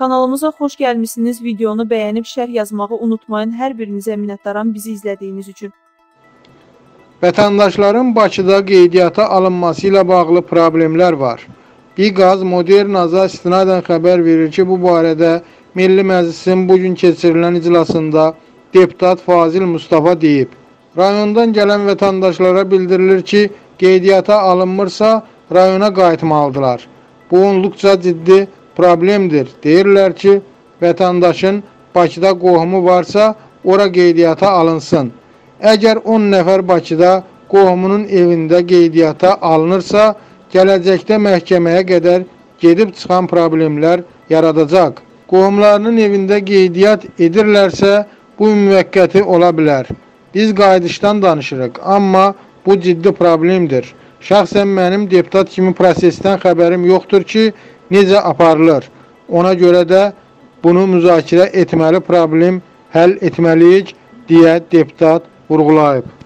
Kanalımıza xoş gəlmisiniz. Videonu bəyənib şərh yazmağı unutmayın. Hər birinizə minnətdaram bizi izlədiyiniz üçün. Vətəndaşların Bakıda qeydiyyata alınması ilə bağlı problemlər var. Biqaz Modern Aza istinadən xəbər verir ki, bu barədə Milli Məclisin bugün keçirilən iclasında deputat Fazil Mustafa deyib. Rayondan gələn vətəndaşlara bildirilir ki, qeydiyyata alınmırsa rayona qayıtmalıdırlar. Bu olduqca ciddi problemdir. Deyirlər ki, vətəndaşın Bakıda qohumu varsa, ora qeydiyyata alınsın. Əgər 10 nəfər Bakıda qohumunun evində qeydiyyata alınırsa, gələcəkdə məhkəməyə qədər gedib çıxan problemlər yaradacaq. Qohumlarının evində qeydiyyat edirlərsə, bu müvəqqəti ola bilər. Biz qayıdışdan danışırıq, amma bu ciddi problemdir. Şəxsən mənim deputat kimi prosesdən xəbərim yoxdur ki, necə aparılır. Ona görə də bunu müzakirə etməli problem həll etməliyik deyə deputat vurğulayıb.